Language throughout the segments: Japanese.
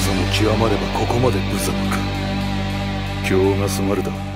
さも極まればここまで無様か。今日がすまるだ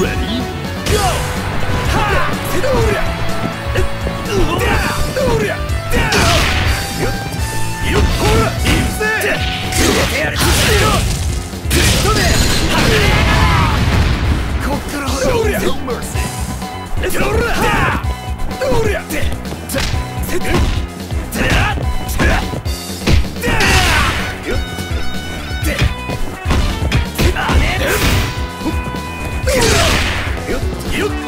Ready? よっ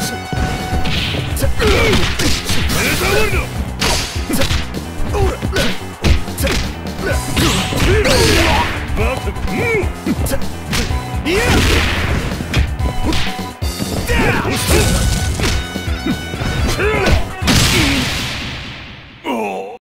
Yeah!